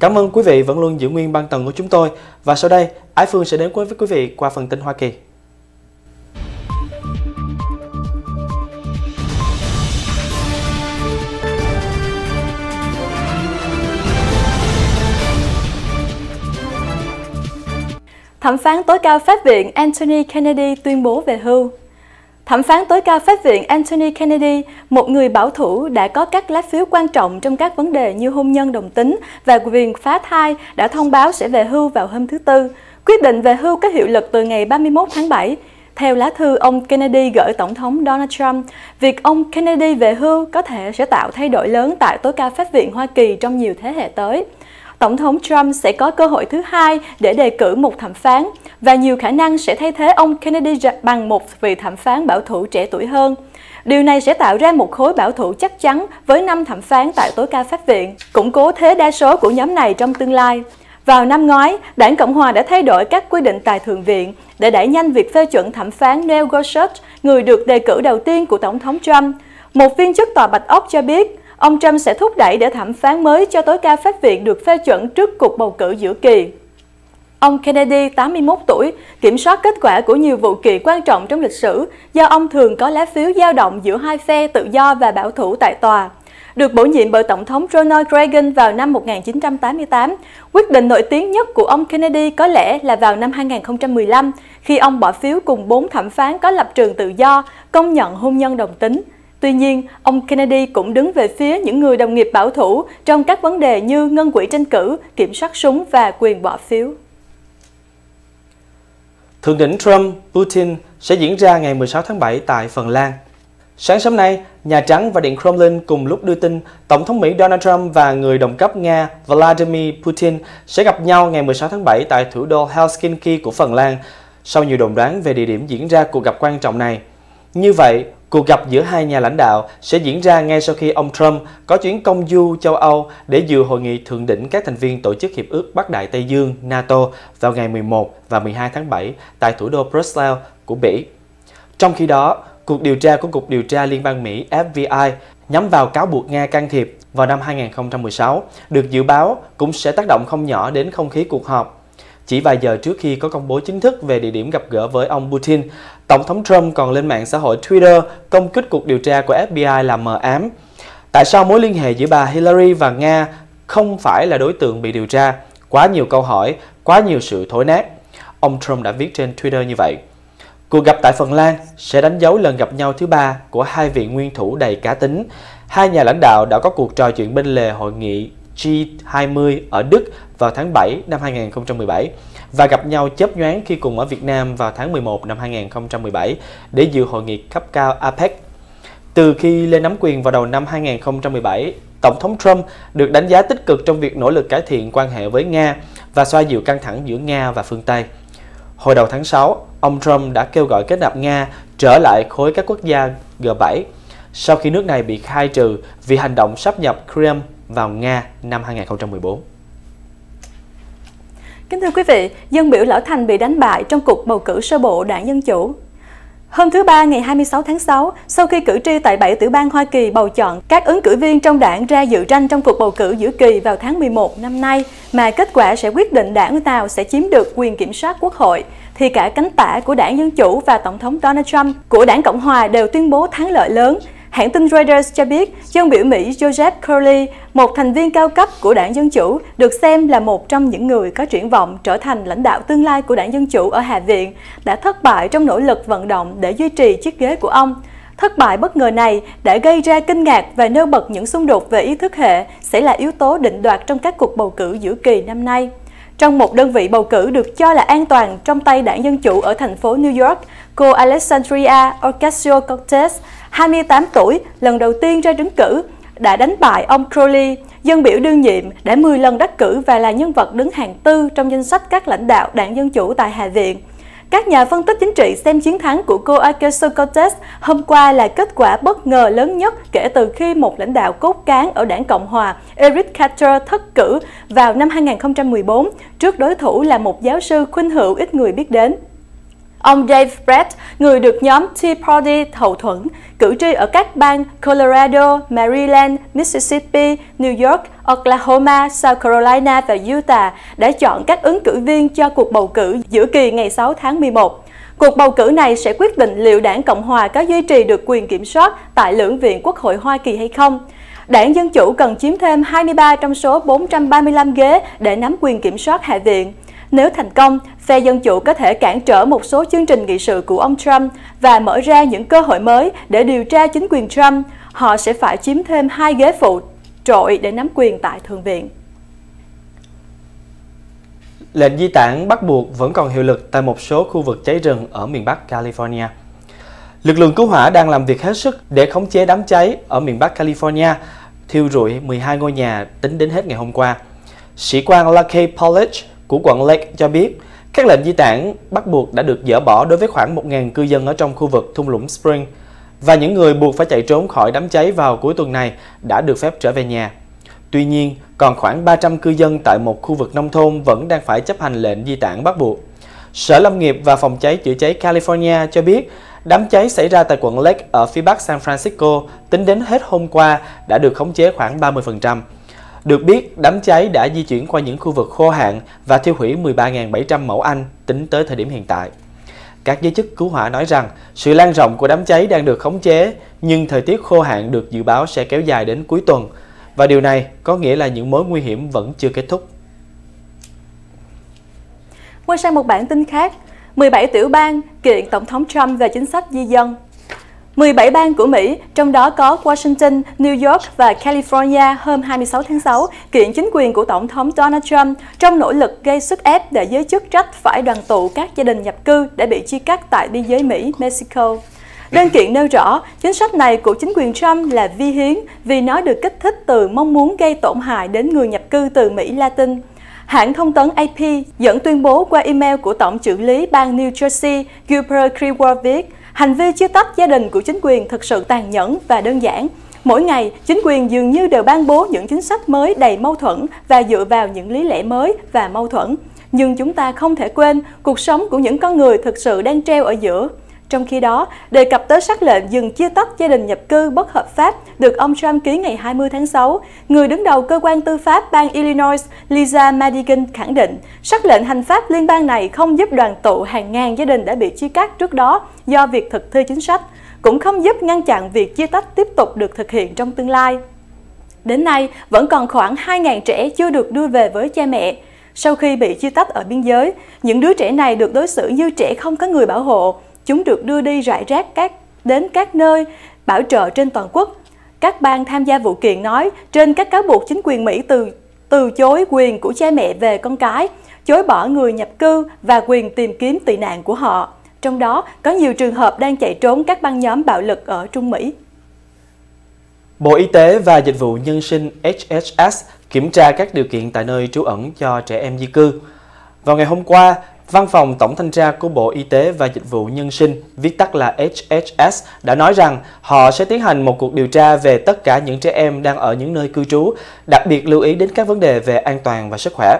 Cảm ơn quý vị vẫn luôn giữ nguyên băng tầng của chúng tôi. Và sau đây, Ái Phương sẽ đến với quý vị qua phần tin Hoa Kỳ. Thẩm phán tối cao Pháp viện Anthony Kennedy tuyên bố về hưu. Thẩm phán tối cao Pháp viện Anthony Kennedy, một người bảo thủ đã có các lá phiếu quan trọng trong các vấn đề như hôn nhân đồng tính và quyền phá thai, đã thông báo sẽ về hưu vào hôm thứ Tư. Quyết định về hưu có hiệu lực từ ngày 31 tháng 7. Theo lá thư ông Kennedy gửi Tổng thống Donald Trump, việc ông Kennedy về hưu có thể sẽ tạo thay đổi lớn tại tối cao Pháp viện Hoa Kỳ trong nhiều thế hệ tới. Tổng thống Trump sẽ có cơ hội thứ hai để đề cử một thẩm phán và nhiều khả năng sẽ thay thế ông Kennedy bằng một vị thẩm phán bảo thủ trẻ tuổi hơn. Điều này sẽ tạo ra một khối bảo thủ chắc chắn với 5 thẩm phán tại tối cao pháp viện, củng cố thế đa số của nhóm này trong tương lai. Vào năm ngoái, đảng Cộng hòa đã thay đổi các quy định tại Thượng viện để đẩy nhanh việc phê chuẩn thẩm phán Neil Gorsuch, người được đề cử đầu tiên của Tổng thống Trump. Một viên chức tòa Bạch Ốc cho biết ông Trump sẽ thúc đẩy để thẩm phán mới cho tối cao pháp viện được phê chuẩn trước cuộc bầu cử giữa kỳ. Ông Kennedy, 81 tuổi, kiểm soát kết quả của nhiều vụ kiện quan trọng trong lịch sử do ông thường có lá phiếu dao động giữa hai phe tự do và bảo thủ tại tòa. Được bổ nhiệm bởi Tổng thống Ronald Reagan vào năm 1988, quyết định nổi tiếng nhất của ông Kennedy có lẽ là vào năm 2015, khi ông bỏ phiếu cùng bốn thẩm phán có lập trường tự do công nhận hôn nhân đồng tính. Tuy nhiên, ông Kennedy cũng đứng về phía những người đồng nghiệp bảo thủ trong các vấn đề như ngân quỹ tranh cử, kiểm soát súng và quyền bỏ phiếu. Thượng đỉnh Trump-Putin sẽ diễn ra ngày 16 tháng 7 tại Phần Lan. Sáng sớm nay, Nhà Trắng và Điện Kremlin cùng lúc đưa tin Tổng thống Mỹ Donald Trump và người đồng cấp Nga Vladimir Putin sẽ gặp nhau ngày 16 tháng 7 tại thủ đô Helsinki của Phần Lan sau nhiều đồn đoán về địa điểm diễn ra cuộc gặp quan trọng này. Như vậy, Cuộc gặp giữa hai nhà lãnh đạo sẽ diễn ra ngay sau khi ông Trump có chuyến công du châu Âu để dự hội nghị thượng đỉnh các thành viên Tổ chức Hiệp ước Bắc Đại Tây Dương NATO vào ngày 11 và 12 tháng 7 tại thủ đô Brussels của Bỉ. Trong khi đó, cuộc điều tra của Cục Điều tra Liên bang Mỹ FBI nhắm vào cáo buộc Nga can thiệp vào năm 2016 được dự báo cũng sẽ tác động không nhỏ đến không khí cuộc họp chỉ vài giờ trước khi có công bố chính thức về địa điểm gặp gỡ với ông Putin, Tổng thống Trump còn lên mạng xã hội Twitter công kích cuộc điều tra của FBI là mờ ám. Tại sao mối liên hệ giữa bà Hillary và Nga không phải là đối tượng bị điều tra? Quá nhiều câu hỏi, quá nhiều sự thối nát. Ông Trump đã viết trên Twitter như vậy. Cuộc gặp tại Phần Lan sẽ đánh dấu lần gặp nhau thứ ba của hai vị nguyên thủ đầy cá tính. Hai nhà lãnh đạo đã có cuộc trò chuyện bên lề hội nghị G20 ở Đức vào tháng 7 năm 2017 và gặp nhau chớp nhoáng khi cùng ở Việt Nam vào tháng 11 năm 2017 để dự hội nghị cấp cao APEC. Từ khi lên nắm quyền vào đầu năm 2017, Tổng thống Trump được đánh giá tích cực trong việc nỗ lực cải thiện quan hệ với Nga và xoa dịu căng thẳng giữa Nga và phương Tây. Hồi đầu tháng 6, ông Trump đã kêu gọi kết nạp Nga trở lại khối các quốc gia G7 sau khi nước này bị khai trừ vì hành động sắp nhập Crimea vào Nga năm 2014. Kính thưa quý vị, dân biểu Lão Thành bị đánh bại trong cuộc bầu cử sơ bộ đảng Dân Chủ. Hôm thứ Ba ngày 26 tháng 6, sau khi cử tri tại 7 tiểu bang Hoa Kỳ bầu chọn các ứng cử viên trong đảng ra dự tranh trong cuộc bầu cử giữa kỳ vào tháng 11 năm nay, mà kết quả sẽ quyết định đảng Tàu sẽ chiếm được quyền kiểm soát quốc hội, thì cả cánh tả của đảng Dân Chủ và Tổng thống Donald Trump của đảng Cộng Hòa đều tuyên bố thắng lợi lớn, Hãng tin Reuters cho biết, dân biểu Mỹ Joseph Curley, một thành viên cao cấp của đảng Dân Chủ, được xem là một trong những người có triển vọng trở thành lãnh đạo tương lai của đảng Dân Chủ ở Hạ viện, đã thất bại trong nỗ lực vận động để duy trì chiếc ghế của ông. Thất bại bất ngờ này đã gây ra kinh ngạc và nêu bật những xung đột về ý thức hệ sẽ là yếu tố định đoạt trong các cuộc bầu cử giữa kỳ năm nay. Trong một đơn vị bầu cử được cho là an toàn trong tay đảng Dân Chủ ở thành phố New York, cô Alexandria Ocasio-Cortez 28 tuổi, lần đầu tiên ra đứng cử, đã đánh bại ông Crowley, dân biểu đương nhiệm, đã 10 lần đắc cử và là nhân vật đứng hàng tư trong danh sách các lãnh đạo đảng Dân Chủ tại Hạ viện. Các nhà phân tích chính trị xem chiến thắng của cô Ocasio-Cortez hôm qua là kết quả bất ngờ lớn nhất kể từ khi một lãnh đạo cốt cán ở đảng Cộng Hòa, Eric Carter, thất cử vào năm 2014 trước đối thủ là một giáo sư khuynh hữu ít người biết đến. Ông Dave Brett, người được nhóm Tea Party hậu thuẫn, cử tri ở các bang Colorado, Maryland, Mississippi, New York, Oklahoma, South Carolina và Utah đã chọn các ứng cử viên cho cuộc bầu cử giữa kỳ ngày 6 tháng 11. Cuộc bầu cử này sẽ quyết định liệu đảng Cộng Hòa có duy trì được quyền kiểm soát tại lưỡng viện Quốc hội Hoa Kỳ hay không. Đảng Dân Chủ cần chiếm thêm 23 trong số 435 ghế để nắm quyền kiểm soát Hạ viện. Nếu thành công, phe Dân Chủ có thể cản trở một số chương trình nghị sự của ông Trump và mở ra những cơ hội mới để điều tra chính quyền Trump. Họ sẽ phải chiếm thêm hai ghế phụ trội để nắm quyền tại Thượng viện. Lệnh di tản bắt buộc vẫn còn hiệu lực tại một số khu vực cháy rừng ở miền Bắc California. Lực lượng cứu hỏa đang làm việc hết sức để khống chế đám cháy ở miền Bắc California, thiêu rụi 12 ngôi nhà tính đến hết ngày hôm qua. Sĩ quan Lucky Polish của quận Lake cho biết, các lệnh di tản bắt buộc đã được dỡ bỏ đối với khoảng 1.000 cư dân ở trong khu vực thung lũng Spring và những người buộc phải chạy trốn khỏi đám cháy vào cuối tuần này đã được phép trở về nhà. Tuy nhiên, còn khoảng 300 cư dân tại một khu vực nông thôn vẫn đang phải chấp hành lệnh di tản bắt buộc. Sở Lâm nghiệp và Phòng cháy chữa cháy California cho biết đám cháy xảy ra tại quận Lake ở phía bắc San Francisco tính đến hết hôm qua đã được khống chế khoảng 30%. Được biết, đám cháy đã di chuyển qua những khu vực khô hạn và thiêu hủy 13.700 mẫu Anh tính tới thời điểm hiện tại. Các giới chức cứu hỏa nói rằng sự lan rộng của đám cháy đang được khống chế, nhưng thời tiết khô hạn được dự báo sẽ kéo dài đến cuối tuần. Và điều này có nghĩa là những mối nguy hiểm vẫn chưa kết thúc. Quay sang một bản tin khác, 17 tiểu bang kiện Tổng thống Trump về chính sách di dân. 17 bang của Mỹ, trong đó có Washington, New York và California hôm 26 tháng 6 kiện chính quyền của Tổng thống Donald Trump trong nỗ lực gây sức ép để giới chức trách phải đoàn tụ các gia đình nhập cư đã bị chia cắt tại biên giới Mỹ-Mexico. Đơn kiện nêu rõ, chính sách này của chính quyền Trump là vi hiến vì nó được kích thích từ mong muốn gây tổn hại đến người nhập cư từ Mỹ Latin. Hãng thông tấn AP dẫn tuyên bố qua email của Tổng trưởng lý bang New Jersey Gilbert Krewer viết, hành vi chia tách gia đình của chính quyền thực sự tàn nhẫn và đơn giản. Mỗi ngày, chính quyền dường như đều ban bố những chính sách mới đầy mâu thuẫn và dựa vào những lý lẽ mới và mâu thuẫn. Nhưng chúng ta không thể quên cuộc sống của những con người thực sự đang treo ở giữa. Trong khi đó, đề cập tới sắc lệnh dừng chia tách gia đình nhập cư bất hợp pháp được ông Trump ký ngày 20 tháng 6, người đứng đầu cơ quan tư pháp bang Illinois Lisa Madigan khẳng định sắc lệnh hành pháp liên bang này không giúp đoàn tụ hàng ngàn gia đình đã bị chia cắt trước đó do việc thực thi chính sách, cũng không giúp ngăn chặn việc chia tách tiếp tục được thực hiện trong tương lai. Đến nay, vẫn còn khoảng 2.000 trẻ chưa được đưa về với cha mẹ. Sau khi bị chia tách ở biên giới, những đứa trẻ này được đối xử như trẻ không có người bảo hộ, Chúng được đưa đi rải rác các đến các nơi bảo trợ trên toàn quốc. Các bang tham gia vụ kiện nói trên các cáo buộc chính quyền Mỹ từ từ chối quyền của cha mẹ về con cái, chối bỏ người nhập cư và quyền tìm kiếm tị nạn của họ. Trong đó có nhiều trường hợp đang chạy trốn các băng nhóm bạo lực ở Trung Mỹ. Bộ Y tế và Dịch vụ Nhân sinh HHS kiểm tra các điều kiện tại nơi trú ẩn cho trẻ em di cư. Vào ngày hôm qua, Văn phòng Tổng thanh tra của Bộ Y tế và Dịch vụ Nhân sinh, viết tắt là HHS, đã nói rằng họ sẽ tiến hành một cuộc điều tra về tất cả những trẻ em đang ở những nơi cư trú, đặc biệt lưu ý đến các vấn đề về an toàn và sức khỏe.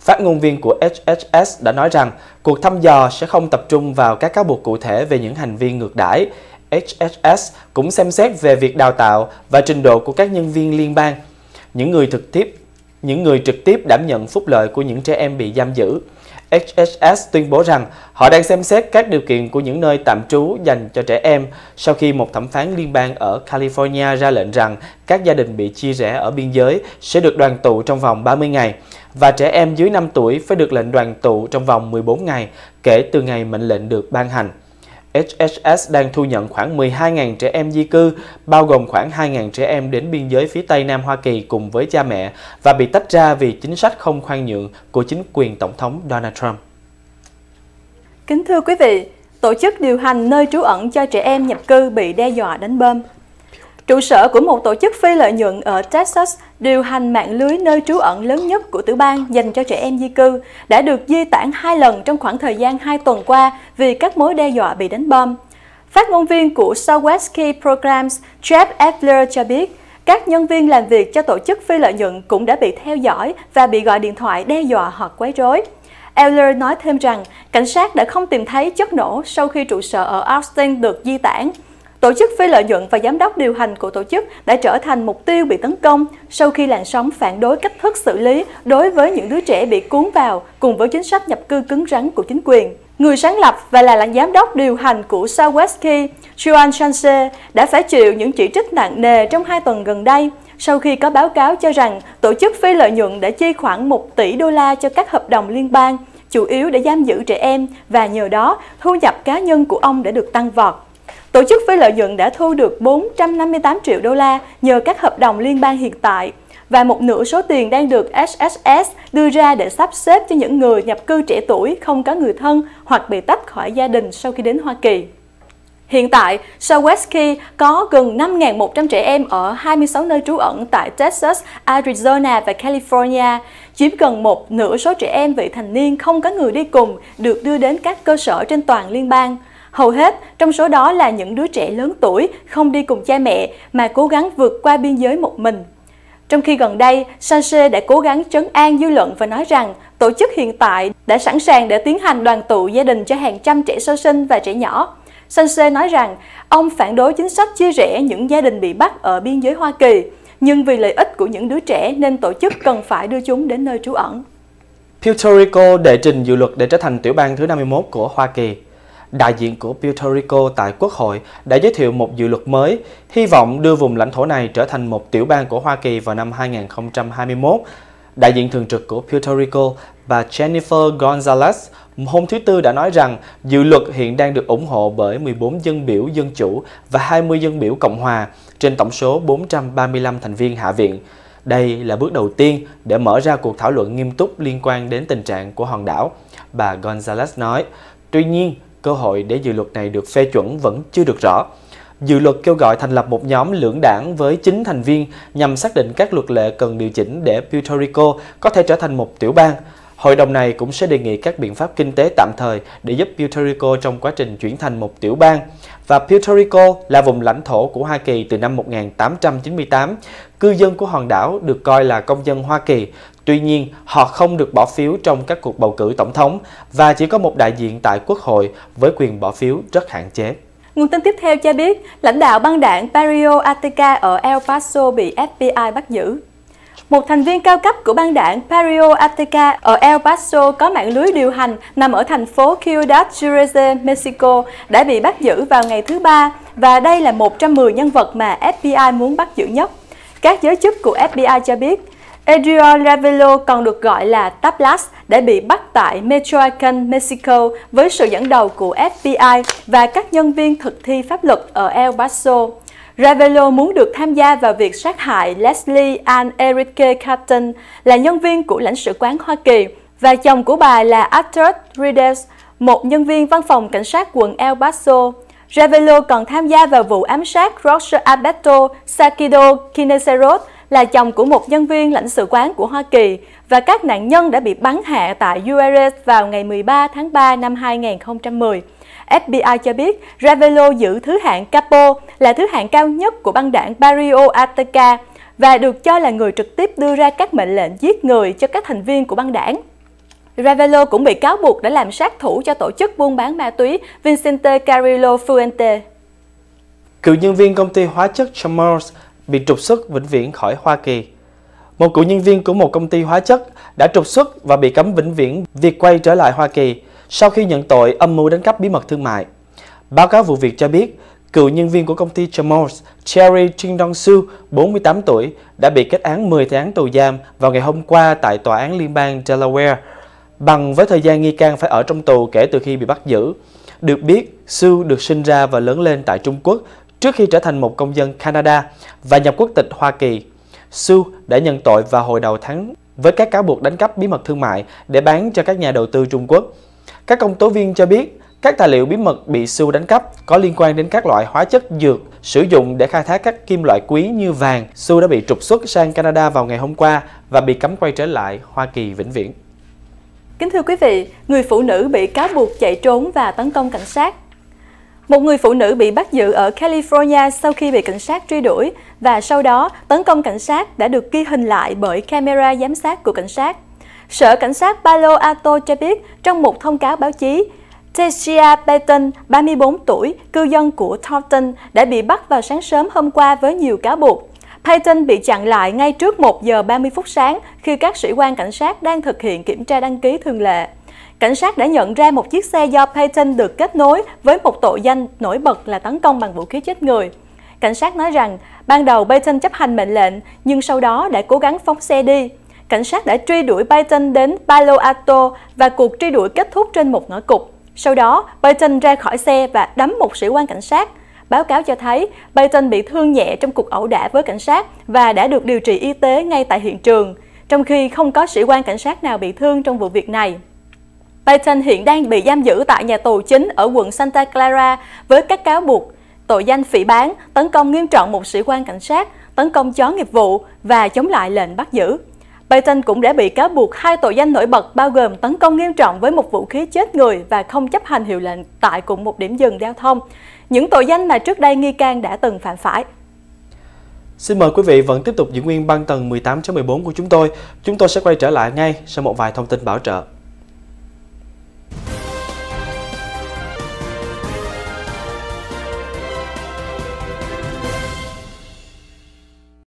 Phát ngôn viên của HHS đã nói rằng cuộc thăm dò sẽ không tập trung vào các cáo buộc cụ thể về những hành vi ngược đãi. HHS cũng xem xét về việc đào tạo và trình độ của các nhân viên liên bang, những người trực tiếp những người trực tiếp đảm nhận phúc lợi của những trẻ em bị giam giữ. HHS tuyên bố rằng họ đang xem xét các điều kiện của những nơi tạm trú dành cho trẻ em sau khi một thẩm phán liên bang ở California ra lệnh rằng các gia đình bị chia rẽ ở biên giới sẽ được đoàn tụ trong vòng 30 ngày và trẻ em dưới 5 tuổi phải được lệnh đoàn tụ trong vòng 14 ngày kể từ ngày mệnh lệnh được ban hành. HHS đang thu nhận khoảng 12.000 trẻ em di cư, bao gồm khoảng 2.000 trẻ em đến biên giới phía Tây Nam Hoa Kỳ cùng với cha mẹ và bị tách ra vì chính sách không khoan nhượng của chính quyền Tổng thống Donald Trump. Kính thưa quý vị, tổ chức điều hành nơi trú ẩn cho trẻ em nhập cư bị đe dọa đánh bom. Trụ sở của một tổ chức phi lợi nhuận ở Texas điều hành mạng lưới nơi trú ẩn lớn nhất của tiểu bang dành cho trẻ em di cư đã được di tản hai lần trong khoảng thời gian hai tuần qua vì các mối đe dọa bị đánh bom. Phát ngôn viên của Southwest Key Programs Jeff Adler cho biết, các nhân viên làm việc cho tổ chức phi lợi nhuận cũng đã bị theo dõi và bị gọi điện thoại đe dọa hoặc quấy rối. Eller nói thêm rằng cảnh sát đã không tìm thấy chất nổ sau khi trụ sở ở Austin được di tản. Tổ chức phi lợi nhuận và giám đốc điều hành của tổ chức đã trở thành mục tiêu bị tấn công sau khi làn sóng phản đối cách thức xử lý đối với những đứa trẻ bị cuốn vào cùng với chính sách nhập cư cứng rắn của chính quyền. Người sáng lập và là lãnh giám đốc điều hành của Southwest Key, Juan Chance, đã phải chịu những chỉ trích nặng nề trong hai tuần gần đây sau khi có báo cáo cho rằng tổ chức phi lợi nhuận đã chi khoảng 1 tỷ đô la cho các hợp đồng liên bang, chủ yếu để giam giữ trẻ em và nhờ đó thu nhập cá nhân của ông đã được tăng vọt. Tổ chức phi lợi nhuận đã thu được 458 triệu đô la nhờ các hợp đồng liên bang hiện tại và một nửa số tiền đang được SSS đưa ra để sắp xếp cho những người nhập cư trẻ tuổi không có người thân hoặc bị tách khỏi gia đình sau khi đến Hoa Kỳ. Hiện tại, Southwest Key có gần 5.100 trẻ em ở 26 nơi trú ẩn tại Texas, Arizona và California, chiếm gần một nửa số trẻ em vị thành niên không có người đi cùng được đưa đến các cơ sở trên toàn liên bang. Hầu hết trong số đó là những đứa trẻ lớn tuổi không đi cùng cha mẹ mà cố gắng vượt qua biên giới một mình. Trong khi gần đây, sanchez đã cố gắng trấn an dư luận và nói rằng tổ chức hiện tại đã sẵn sàng để tiến hành đoàn tụ gia đình cho hàng trăm trẻ sơ sinh và trẻ nhỏ. sanchez nói rằng ông phản đối chính sách chia rẽ những gia đình bị bắt ở biên giới Hoa Kỳ, nhưng vì lợi ích của những đứa trẻ nên tổ chức cần phải đưa chúng đến nơi trú ẩn. Puerto Rico đệ trình dự luật để trở thành tiểu bang thứ 51 của Hoa Kỳ đại diện của Puerto Rico tại Quốc hội đã giới thiệu một dự luật mới, hy vọng đưa vùng lãnh thổ này trở thành một tiểu bang của Hoa Kỳ vào năm 2021. Đại diện thường trực của Puerto Rico, bà Jennifer Gonzalez, hôm thứ Tư đã nói rằng dự luật hiện đang được ủng hộ bởi 14 dân biểu Dân Chủ và 20 dân biểu Cộng Hòa trên tổng số 435 thành viên Hạ viện. Đây là bước đầu tiên để mở ra cuộc thảo luận nghiêm túc liên quan đến tình trạng của hòn đảo, bà Gonzalez nói. Tuy nhiên, cơ hội để dự luật này được phê chuẩn vẫn chưa được rõ. Dự luật kêu gọi thành lập một nhóm lưỡng đảng với 9 thành viên nhằm xác định các luật lệ cần điều chỉnh để Puerto Rico có thể trở thành một tiểu bang. Hội đồng này cũng sẽ đề nghị các biện pháp kinh tế tạm thời để giúp Puerto Rico trong quá trình chuyển thành một tiểu bang. Và Puerto Rico là vùng lãnh thổ của Hoa Kỳ từ năm 1898. Cư dân của hòn đảo được coi là công dân Hoa Kỳ, Tuy nhiên, họ không được bỏ phiếu trong các cuộc bầu cử tổng thống và chỉ có một đại diện tại Quốc hội với quyền bỏ phiếu rất hạn chế. Nguồn tin tiếp theo cho biết, lãnh đạo băng đảng Barrio Ateca ở El Paso bị FBI bắt giữ. Một thành viên cao cấp của băng đảng Pario Ateca ở El Paso có mạng lưới điều hành nằm ở thành phố Ciudad Juarez, Mexico đã bị bắt giữ vào ngày thứ Ba và đây là một trong 10 nhân vật mà FBI muốn bắt giữ nhất. Các giới chức của FBI cho biết Adrian Ravelo còn được gọi là Tablas đã bị bắt tại Michoacan, Mexico với sự dẫn đầu của FBI và các nhân viên thực thi pháp luật ở El Paso. Ravelo muốn được tham gia vào việc sát hại Leslie Ann Enrique Carton là nhân viên của lãnh sự quán Hoa Kỳ và chồng của bà là Arthur Rides, một nhân viên văn phòng cảnh sát quận El Paso. Ravelo còn tham gia vào vụ ám sát Roger Alberto Sakido Kineseros, là chồng của một nhân viên lãnh sự quán của Hoa Kỳ và các nạn nhân đã bị bắn hạ tại Juarez vào ngày 13 tháng 3 năm 2010. FBI cho biết Ravelo giữ thứ hạng Capo là thứ hạng cao nhất của băng đảng Barrio Ataca và được cho là người trực tiếp đưa ra các mệnh lệnh giết người cho các thành viên của băng đảng. Ravelo cũng bị cáo buộc đã làm sát thủ cho tổ chức buôn bán ma túy Vincente Carrillo Fuente. Cựu nhân viên công ty hóa chất Chalmers bị trục xuất vĩnh viễn khỏi Hoa Kỳ. Một cựu nhân viên của một công ty hóa chất đã trục xuất và bị cấm vĩnh viễn việc quay trở lại Hoa Kỳ sau khi nhận tội âm mưu đánh cắp bí mật thương mại. Báo cáo vụ việc cho biết, cựu nhân viên của công ty Chamos, Cherry Ching Dong Su, 48 tuổi, đã bị kết án 10 tháng tù giam vào ngày hôm qua tại Tòa án Liên bang Delaware, bằng với thời gian nghi can phải ở trong tù kể từ khi bị bắt giữ. Được biết, Su được sinh ra và lớn lên tại Trung Quốc trước khi trở thành một công dân Canada và nhập quốc tịch Hoa Kỳ. Su đã nhận tội vào hồi đầu tháng với các cáo buộc đánh cắp bí mật thương mại để bán cho các nhà đầu tư Trung Quốc. Các công tố viên cho biết các tài liệu bí mật bị Su đánh cắp có liên quan đến các loại hóa chất dược sử dụng để khai thác các kim loại quý như vàng. Su đã bị trục xuất sang Canada vào ngày hôm qua và bị cấm quay trở lại Hoa Kỳ vĩnh viễn. Kính thưa quý vị, người phụ nữ bị cáo buộc chạy trốn và tấn công cảnh sát một người phụ nữ bị bắt giữ ở California sau khi bị cảnh sát truy đuổi và sau đó tấn công cảnh sát đã được ghi hình lại bởi camera giám sát của cảnh sát. Sở Cảnh sát Palo Alto cho biết trong một thông cáo báo chí, Tessia Payton, 34 tuổi, cư dân của Taunton, đã bị bắt vào sáng sớm hôm qua với nhiều cáo buộc. Payton bị chặn lại ngay trước 1 giờ 30 phút sáng khi các sĩ quan cảnh sát đang thực hiện kiểm tra đăng ký thường lệ. Cảnh sát đã nhận ra một chiếc xe do Payton được kết nối với một tội danh nổi bật là tấn công bằng vũ khí chết người. Cảnh sát nói rằng ban đầu Payton chấp hành mệnh lệnh nhưng sau đó đã cố gắng phóng xe đi. Cảnh sát đã truy đuổi Payton đến Palo Alto và cuộc truy đuổi kết thúc trên một ngõ cụt. Sau đó, Payton ra khỏi xe và đấm một sĩ quan cảnh sát. Báo cáo cho thấy Payton bị thương nhẹ trong cuộc ẩu đả với cảnh sát và đã được điều trị y tế ngay tại hiện trường, trong khi không có sĩ quan cảnh sát nào bị thương trong vụ việc này. Payton hiện đang bị giam giữ tại nhà tù chính ở quận Santa Clara với các cáo buộc tội danh phỉ bán, tấn công nghiêm trọng một sĩ quan cảnh sát, tấn công chó nghiệp vụ và chống lại lệnh bắt giữ. Payton cũng đã bị cáo buộc hai tội danh nổi bật bao gồm tấn công nghiêm trọng với một vũ khí chết người và không chấp hành hiệu lệnh tại cùng một điểm dừng giao thông. Những tội danh mà trước đây nghi can đã từng phạm phải. Xin mời quý vị vẫn tiếp tục giữ nguyên băng tầng 18.14 của chúng tôi. Chúng tôi sẽ quay trở lại ngay sau một vài thông tin bảo trợ.